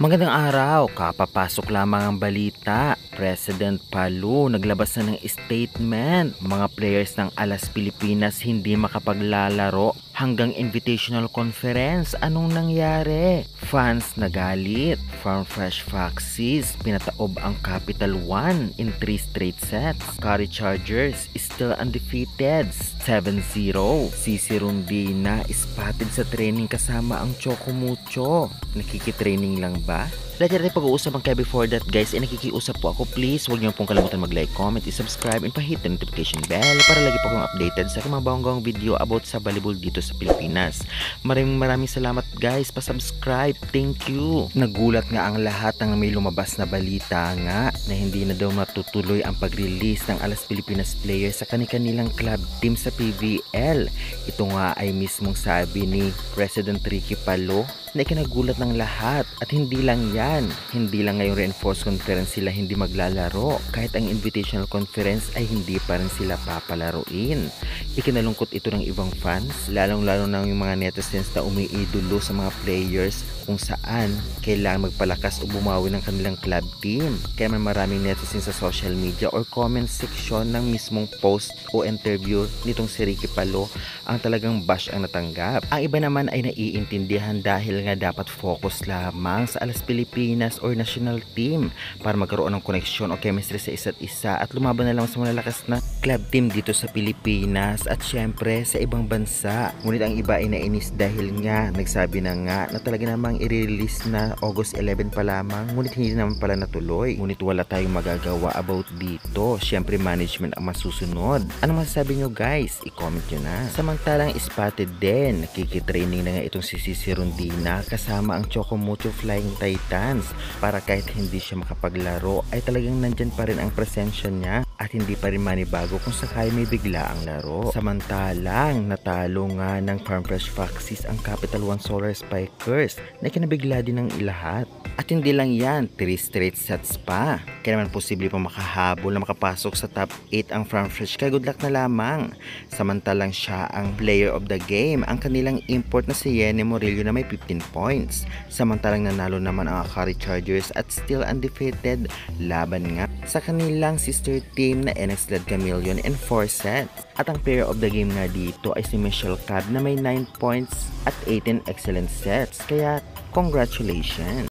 Magandang araw, kapapasok lamang ang balita. President Palu naglabas na ng statement. Mga players ng Alas Pilipinas hindi makapaglalaro hanggang invitational conference. Anong nangyari? Fans nagalit. Farm Fresh Foxes pinataob ang Capital One in 3 straight sets. Curry Chargers is still undefeated. 7-0. Sisi Rundina spotted sa training kasama ang Choco Mucho. Nakikitraining lang ba? Dahil natin pag-uusap ang kaya before that guys, ay nakikiusap po ako please. Huwag niyo pong kalimutan mag-like, comment, i-subscribe, and pa-hit notification bell para lagi po akong updated sa mga bawang video about sa volleyball dito sa Pilipinas. Maraming maraming salamat guys, pa-subscribe. Thank you. Nagulat nga ang lahat ng may lumabas na balita nga na hindi na daw matutuloy ang pag-release ng Alas Pilipinas players sa kanilang club team sa PVL. Ito nga ay mismong sabi ni President Ricky Palo na ikinagulat ng lahat at hindi lang yan hindi lang ngayong reinforced conference sila hindi maglalaro. Kahit ang invitational conference ay hindi pa rin sila papalaruin. Ikinalungkot ito ng ibang fans lalong lalo na yung mga netizens na umiidolo sa mga players kung saan kailangan magpalakas o bumawi ng kanilang club team. Kaya may maraming netizens sa social media or comment section ng mismong post o interview nitong si Ricky Palo ang talagang bash ang natanggap. Ang iba naman ay naiintindihan dahil nga dapat focus lamang sa Alas Pilipinas or national team para magkaroon ng koneksyon o chemistry sa isa't isa at lumaban na lang sa malalakas na club team dito sa Pilipinas at syempre sa ibang bansa. Ngunit ang iba ay nainis dahil nga nagsabi na nga na talaga namang i-release na August 11 pa lamang ngunit hindi naman pala natuloy. Ngunit wala tayong magagawa about dito. Syempre management ang masusunod. Ano masasabi nyo guys? I-comment nyo na. Samantalang spotted din, nakikitraining na nga itong si Sisi Rondina na kasama ang Chocomucho Flying Titans para kahit hindi siya makapaglaro ay talagang nandyan pa rin ang presensya niya at hindi pa rin manibago kung sakay may bigla ang laro. Samantalang natalo nga ng Farm Fresh Foxes ang Capital One Solar Spikers na kinabigla din ng ilahat. At hindi lang yan, 3 straight sets pa. Kaya naman posible pa makahabol na makapasok sa top 8 ang Farm Fresh kaya good luck na lamang. Samantalang siya ang player of the game, ang kanilang import na si Yene Morillo na may 15 points. Samantalang nanalo naman ang Akari Chargers at still undefeated laban nga sa kanilang sister team na NX led Chameleon in 4 sets. At ang player of the game nga dito ay si Michelle Cab na may 9 points at 18 excellent sets. Kaya congratulations!